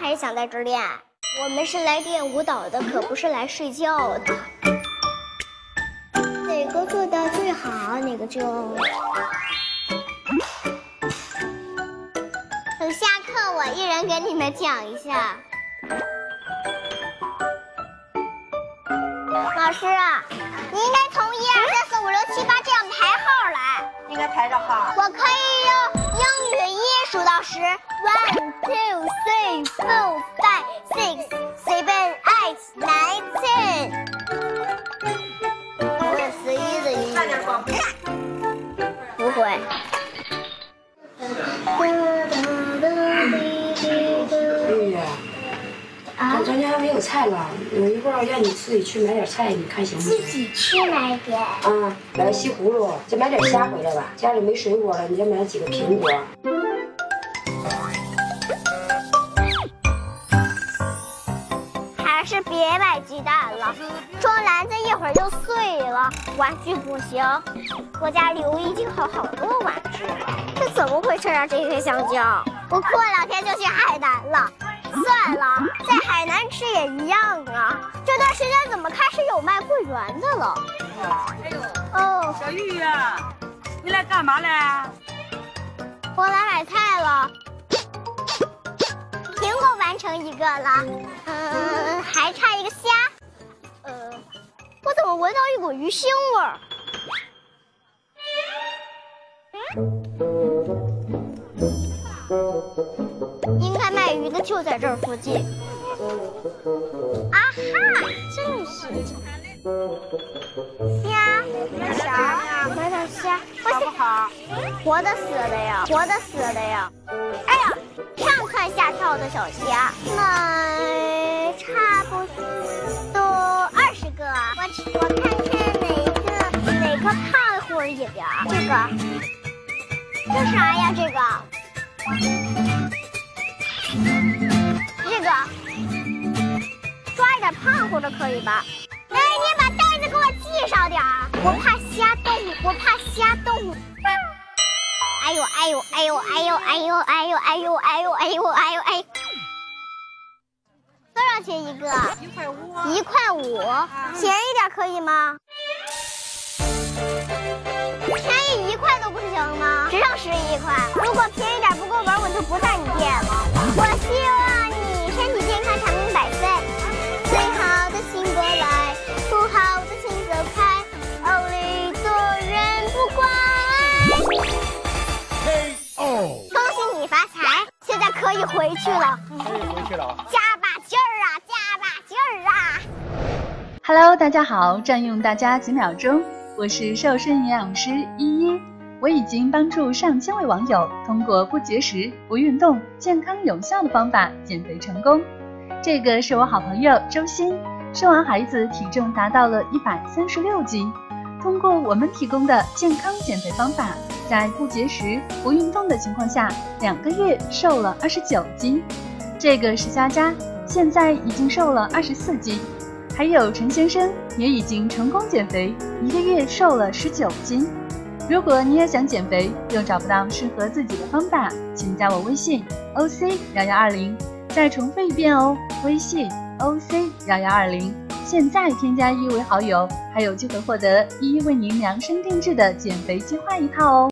还是想在这儿练？我们是来练舞蹈的，可不是来睡觉的。哪个做的最好，哪个就。等下课，我一人给你们讲一下。老师，你应该从一二三四五六七八这样排号来。应该排着号。我可以用英语一十，one two three four five six seven eight nine ten。我有十一的英语。快点说。不会。玉玉，咱咱家没有菜了，我一会儿让你自己去买点菜，你看行不行？自己去买点。啊，买个西葫芦，再买点虾回来吧。家里没水果了，你再买几个苹果。别买鸡蛋了，装篮子一会儿就碎了。玩具不行，我家里已经好好多玩具了。这怎么回事啊？这些香蕉，我过两天就去海南了。算了，在海南吃也一样啊。这段时间怎么开始有卖桂圆的了？哎呦，哦，小玉啊，你来干嘛来？我来买菜了。一个了，嗯，还差一个虾。呃，我怎么闻到一股鱼腥味儿？应该卖鱼的就在这儿附近。啊哈，真是虾，买啥？买点虾。好不好？活的死的呀，活的死的呀！哎呀，上下跳的小虾，买差不多二十个。我我看看哪个哪个胖乎一点。这个，这啥呀？这个，这个，抓一点胖乎的可以吧？哎，你把袋子给我系上点儿，我怕虾动，我怕虾动。哎呦哎呦哎呦哎呦哎呦哎呦哎呦哎呦哎呦哎呦哎！多少钱一个？一块五。一块五，便宜点可以吗？便宜一块都不行吗？只剩十一块。如果便宜点不够玩，我就不在你店了。回去了。可以回去了啊。加把劲儿啊，加把劲儿啊！Hello，大家好，占用大家几秒钟，我是瘦身营养师依依，我已经帮助上千位网友通过不节食、不运动、健康有效的方法减肥成功。这个是我好朋友周鑫，生完孩子体重达到了一百三十六斤，通过我们提供的健康减肥方法，在不节食、不运动的情况下，两个月瘦了二十九斤。这个是佳佳，现在已经瘦了二十四斤。还有陈先生也已经成功减肥，一个月瘦了十九斤。如果你也想减肥，又找不到适合自己的方法，请加我微信 o c 幺幺二零。再重复一遍哦，微信 o c 幺幺二零。现在添加一为好友，还有机会获得一一为您量身定制的减肥计划一套哦。